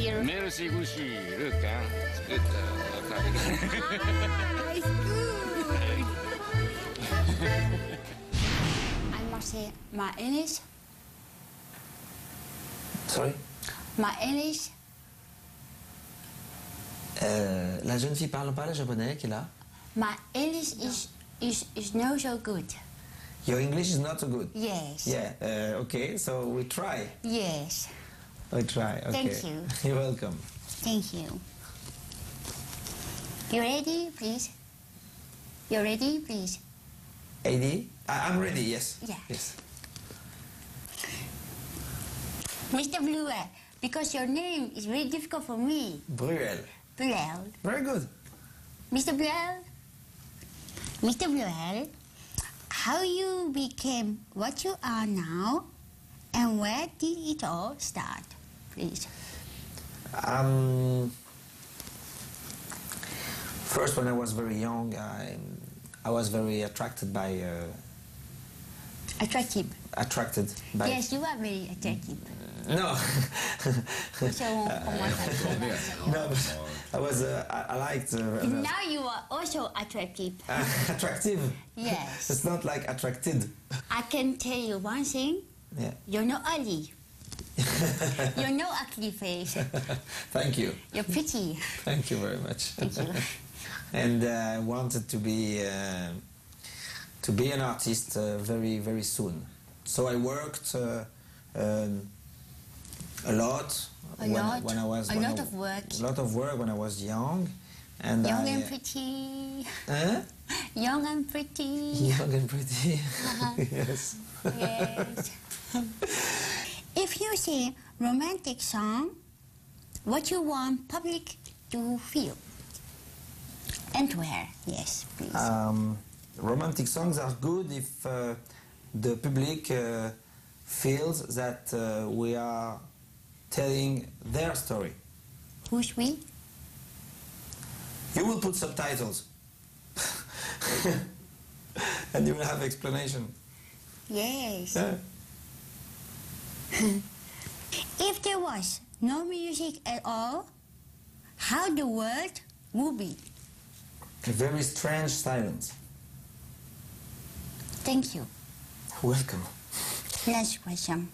here. Merci beaucoup. Look, huh? It's good. Uh, clapping. Ah, it's good. I must say, my English, Sorry my English, Euh, La jeune fille parle pas le japonais qui est là my English is is is not so good. Your English is not so good. Yes. Yeah, uh, okay, so we try. Yes. We try, okay. Thank you. You're welcome. Thank you. You ready, please? You ready, please? AD? I- I'm ready, yes. Yeah. Yes. Mr. Bluer, because your name is very difficult for me. Bruel. Bluer. Very good. Mr. Bluer. Mr. Bluer, how you became what you are now and where did it all start, please? Um, first, when I was very young, I, I was very attracted by, uh, Attractive. attracted by... Yes, you are very attractive. No. So, comment ça se no, but I was, uh, I, I liked... Uh, Now you are also attractive. attractive. Yes. It's not like attracted. I can tell you one thing. Yeah. You're not ugly. You're no ugly face. Thank you. You're pretty. Thank you very much. Thank you. and uh, I wanted to be uh, to be an artist uh, very very soon. So I worked uh, um, a lot. A when, lot? when I was A lot I- of work. A lot of work when I was young, and Young I, and pretty. Huh? Young and pretty. young and pretty. Uh-huh. yes. Yes. If you sing romantic song, what you want public to feel? And where? Yes, please. Um, romantic songs are good if uh, the public uh, feels that uh, we are telling their story. Who's we? You will put subtitles. and you will have explanation. Yes. Yeah. If there was no music at all, how the world would be? A very strange silence. Thank you. Welcome. Next question.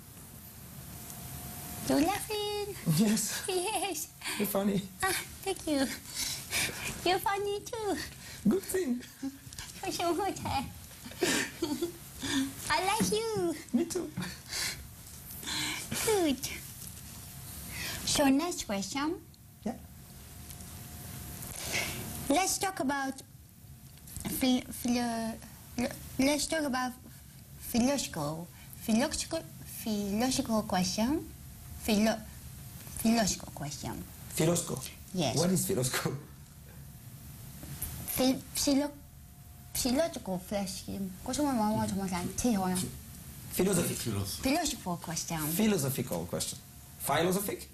You're laughing? Yes, Yes. you're funny. Ah, thank you. You're funny too. Good thing. so much. I like you. Me too. Good. So next question. Yeah. Let's talk about phil- let's talk about philosophical philosophical philosophical question. Philo- philosophical question. Philosco. Yes. What is Philosco? Phil- philo- philosophical question. có số mà mà chúng ta thì hỏi là Philosophic. philosophical question. Philosophical question. Philosophic?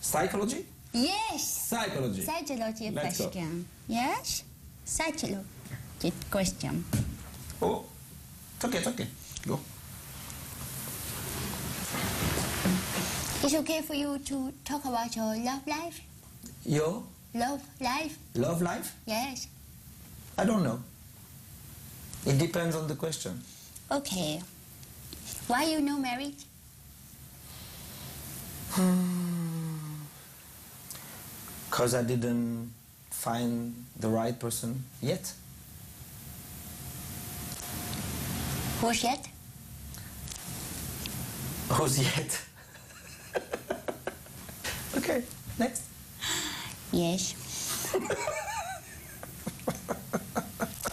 Psychology? Yes. Psychology. Psychology Let's go. question. Yes. Psychology question. Oh, it's okay, it's okay. Go. It's okay for you to talk about your love life. Your Love life. love life? Yes. I don't know. It depends on the question. Okay. Why you no married? Because I didn't find the right person yet. Who's yet? Who's yet? okay, next. Yes.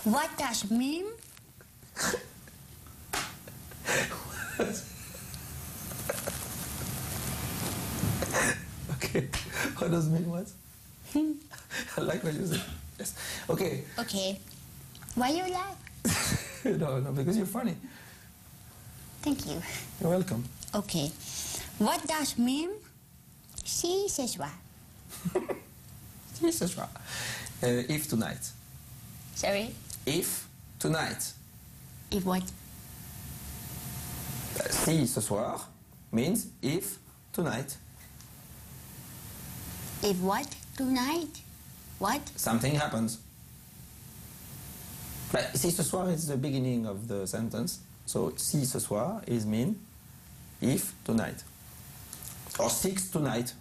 what does meme? Okay, what does mean what? I like what you said. Yes. Okay. Okay. Why you laugh? no, no, because you're funny. Thank you. You're welcome. Okay. What does meme? Si ce soir. Yes, that's right. Uh, if tonight. Sorry. If tonight. If what? Uh, si ce soir means if tonight. If what tonight? What? Something happens. But si ce soir is the beginning of the sentence. So si ce soir is mean if tonight. Or six tonight.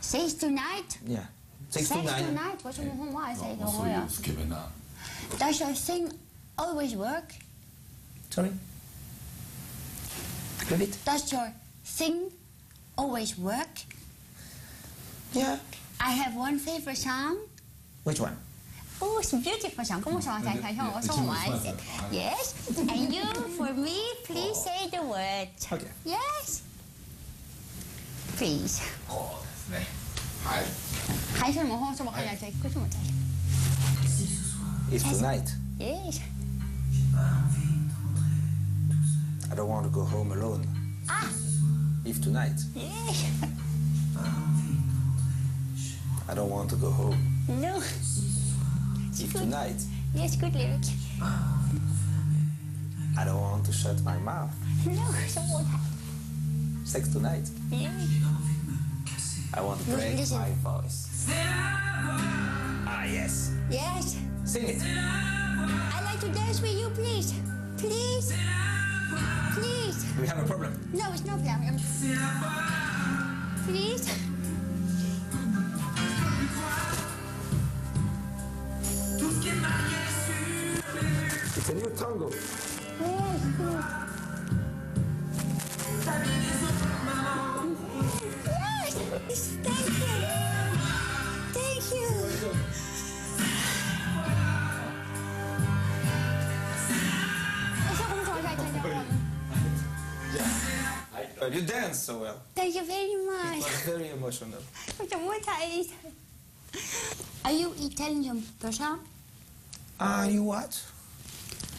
Six tonight? Yeah. Six, Six tonight. tonight 我中文话系四个 Also, 开啊 you。skipping that. Does your thing always work? Sorry. Repeat. Does your thing always work? Yeah. I have one favorite song. Which one? Oh, it's a beautiful song. 咁我上下就睇下我中文写。Yes. And you, for me, please say the word. Okay. Yes. Please. 哦，嚟，系。喺上网开咗话系仔，嗰种仔。 If tonight. Yes. I don't want to go home alone. Ah. If tonight. Yes. I don't want to go home. No. If good. tonight. Yes, good lyric. I don't want to shut my mouth. No, so what? Sex tonight. Yes. I want to break Listen. my voice. Ah, yes. Yes. Sing it. I'd like to dance with you, please. Please. Please. We have a problem. No, it's no problem. Please. It's a new tango. Yes. Thank you. Thank you. Uh, you dance so well. Thank you very It much. was very emotional. Are you Italian person? Are you what?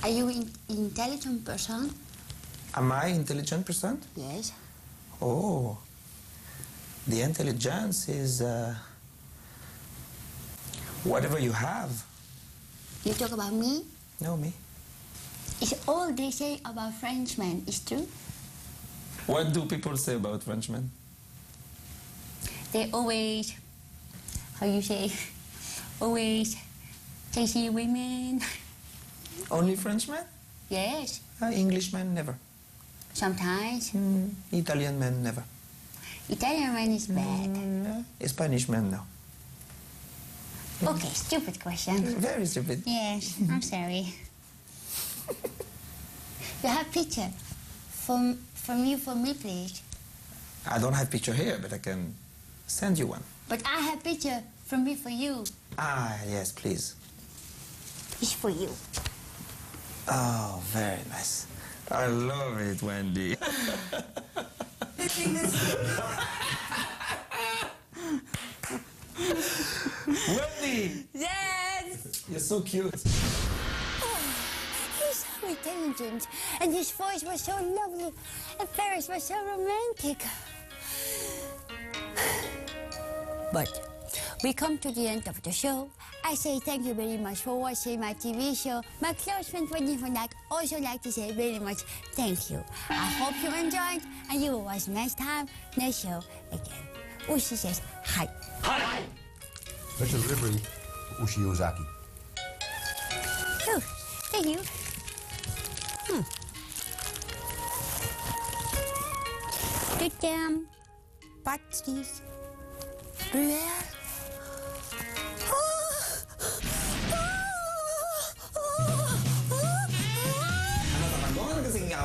Are you in intelligent person? Am I intelligent person? Yes. Oh. The intelligence is uh, whatever you have. You talk about me? Know me. It's all they say about Frenchmen is true. What do people say about Frenchmen? They always, how you say, always chasing women. Only Frenchmen? Yes, Uh, Englishmen never. sometimes. Mm, Italian men never. Italian man is bad. Mm, uh, Spanish men no. Okay, stupid question. Very stupid. Yes, I'm sorry. you have picture from from you for me, please. I don't have picture here, but I can send you one. But I have picture from me for you. Ah, yes, please. It's for you. Oh, very nice. I love it, Wendy. Wendy, Yes. you're so cute. Oh, he's so intelligent, and his voice was so lovely, and Paris was so romantic. But we come to the end of the show. I say thank you very much for watching my TV show. My close friend Wendy van Dijk also like to say very much thank you. I hope you enjoyed, and you will watch next time, next show again. Ushi says hi. Special delivery, Ushi Ozaki. Oh, thank you. Hmm. Good damn.